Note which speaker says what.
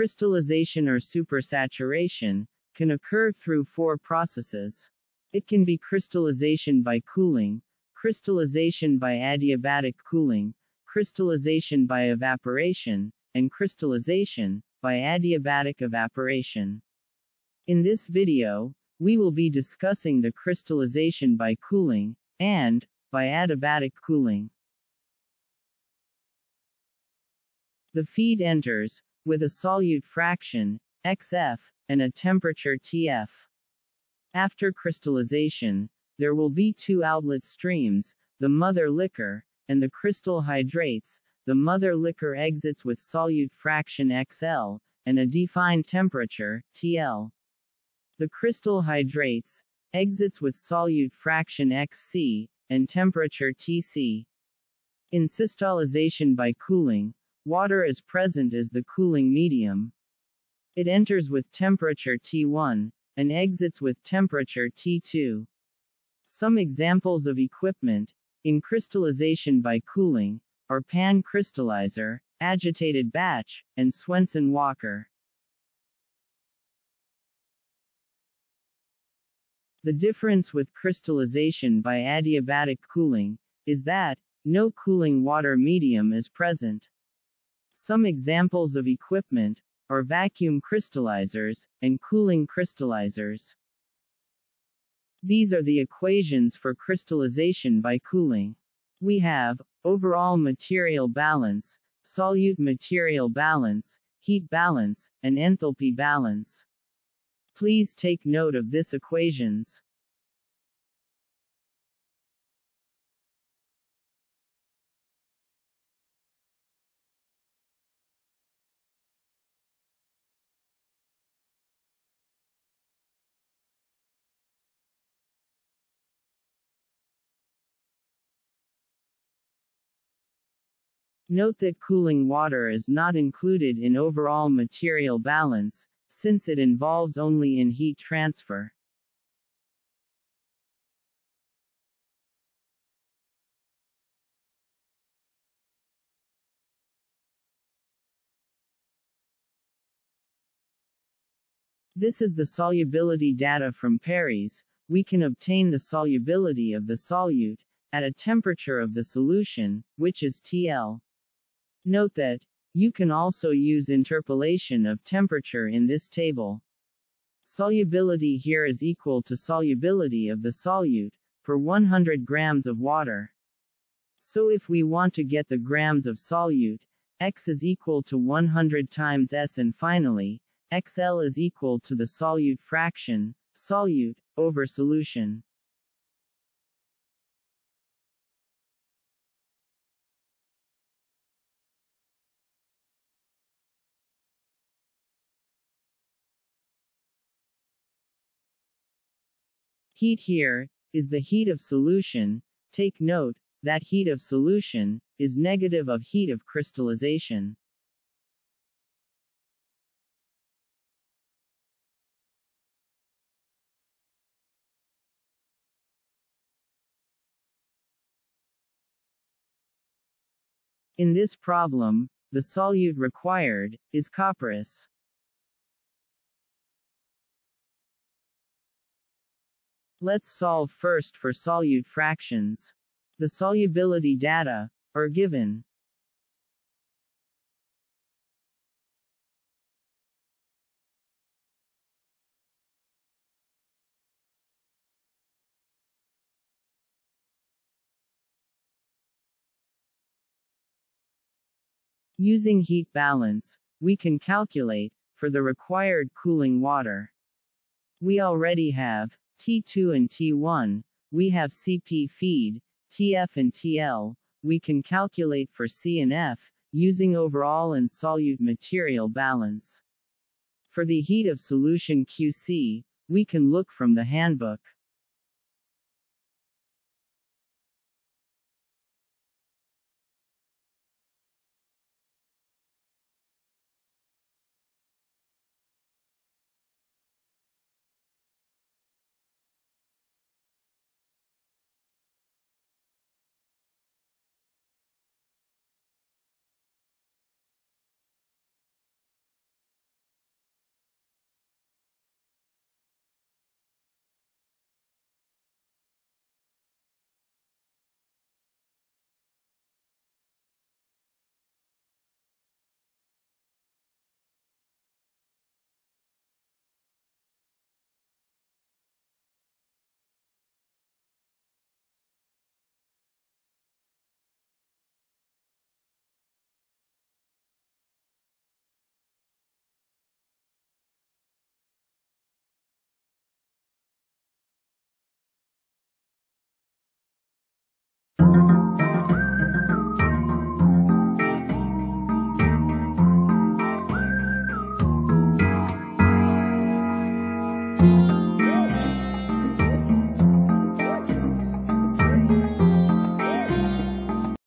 Speaker 1: Crystallization or supersaturation can occur through four processes. It can be crystallization by cooling, crystallization by adiabatic cooling, crystallization by evaporation, and crystallization by adiabatic evaporation. In this video, we will be discussing the crystallization by cooling, and, by adiabatic cooling. The feed enters, with a solute fraction, XF, and a temperature TF. After crystallization, there will be two outlet streams, the mother liquor, and the crystal hydrates. The mother liquor exits with solute fraction XL, and a defined temperature, TL. The crystal hydrates, exits with solute fraction Xc, and temperature Tc. In crystallization by cooling, water is present as the cooling medium. It enters with temperature T1, and exits with temperature T2. Some examples of equipment, in crystallization by cooling, are pan crystallizer, agitated batch, and Swenson Walker. The difference with crystallization by adiabatic cooling is that no cooling water medium is present. Some examples of equipment are vacuum crystallizers and cooling crystallizers. These are the equations for crystallization by cooling. We have overall material balance, solute material balance, heat balance, and enthalpy balance. Please take note of this equations. Note that cooling water is not included in overall material balance, since it involves only in heat transfer. This is the solubility data from Perry's. We can obtain the solubility of the solute at a temperature of the solution, which is TL. Note that you can also use interpolation of temperature in this table. Solubility here is equal to solubility of the solute, per 100 grams of water. So if we want to get the grams of solute, X is equal to 100 times S and finally, XL is equal to the solute fraction, solute, over solution. Heat here, is the heat of solution, take note, that heat of solution, is negative of heat of crystallization. In this problem, the solute required, is copperas. Let's solve first for solute fractions. The solubility data are given. Using heat balance, we can calculate, for the required cooling water. We already have T2 and T1, we have CP feed, TF and TL, we can calculate for C and F, using overall and solute material balance. For the heat of solution QC, we can look from the handbook.